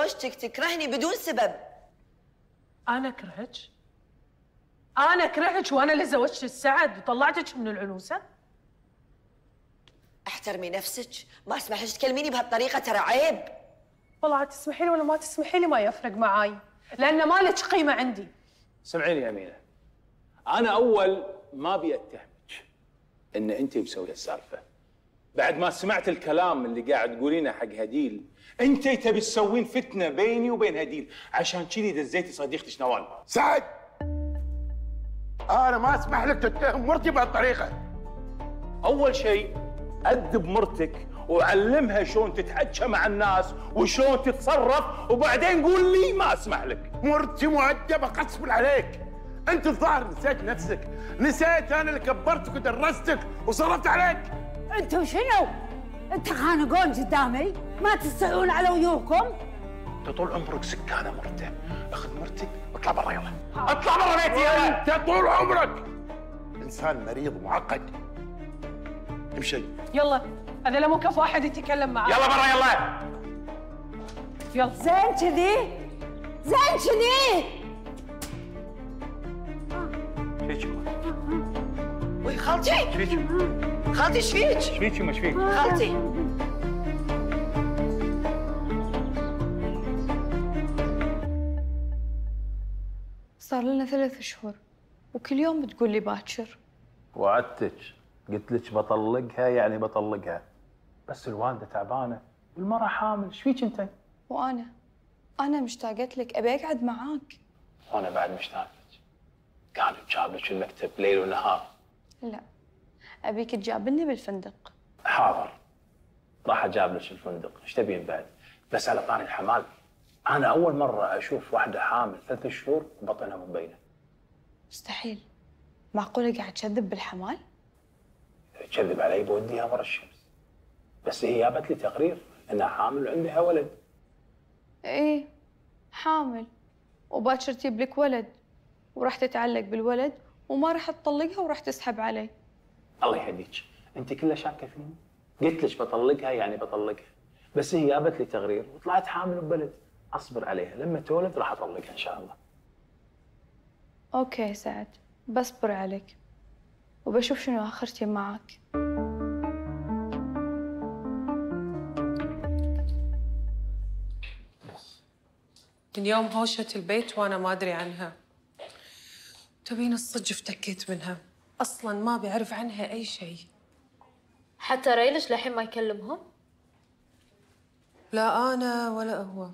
زوجتك تكرهني بدون سبب. أنا كرهك أنا كرهك وأنا اللي زوجت السعد وطلعتك من العنوسة. احترمي نفسك. ما اسمح لك تكلميني بهالطريقة ترى عيب. والله عاد تسمحي لي ولا ما تسمحي لي ما يفرق معاي لأن ما لك قيمة عندي. سمعيني يا أمينة. أنا أول ما ابي اتهمك إن انت مسوية السالفة. بعد ما سمعت الكلام اللي قاعد تقولينه حق هديل انت تبي تسوين فتنة بيني وبين هديل. عشان كذي دزيتي صديقتك نوال. سعد! أنا ما أسمح لك تتهم مرتي بهالطريقه أول شيء أدب مرتك وعلمها شلون تتحكى مع الناس وشلون تتصرف وبعدين قول لي ما أسمح لك. مرتي مؤدبة قسم عليك. أنت الظاهر نسيت نفسك. نسيت أنا اللي كبرتك ودرستك وصرفت عليك. أنتوا شنو؟ تخانقون قدامي؟ ما تستحون على وجوهكم؟ انت طول عمرك سكانة مرته اخذ مرتك واطلع برا يلا. اطلع برا بيتي يلا. انت طول عمرك. انسان مريض معقد امشي. يلا. هذا لا مو كف واحد يتكلم معاه يلا برا يلا. يلا. زين كذي؟ زين كذي؟ وي خالتي خالتي إيش فيك؟ إيش فيك ما فيك؟ خالتي صار لنا ثلاث شهور وكل يوم بتقول لي باكر وعدتك قلت لك بطلقها يعني بطلقها بس الوالده تعبانه والمرة حامل إيش فيك انت؟ وأنا أنا مشتاقت لك ابي اقعد معاك وأنا بعد مشتاق لك قالوا جاب لك المكتب ليل ونهار لا. أبيك تجابلني بالفندق. حاضر. راح اجاب لك الفندق. إيش تبين بعد؟ بس على طاري الحمال. أنا أول مرة أشوف واحدة حامل ثلاث شهور وبطنها مبينة. مستحيل. معقولة قاعد تكذب بالحمال؟ تكذب علي بوديها ورا الشمس. بس هي جابت لي تقرير إنها حامل وعندها ولد. إيه حامل. وباكر تجيب لك ولد. وراح تتعلق بالولد وما راح تطلقها وراح تسحب علي الله يهديك. أنت كلها شاكة فيني؟ قلت لك بطلقها يعني بطلقها. بس هي جابت لي تقرير وطلعت حامل ببلد أصبر عليها. لما تولد راح أطلقها إن شاء الله. أوكي سعد. بصبر عليك. وبشوف شنو اخرتي معك. من يوم هوشة البيت وأنا ما أدري عنها. تبين الصدق افتكيت منها. أصلا ما بيعرف عنها أي شيء. حتى ريلش للحين ما يكلمهم؟ لا أنا ولا هو.